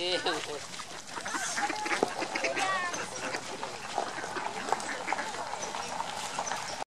Yeah.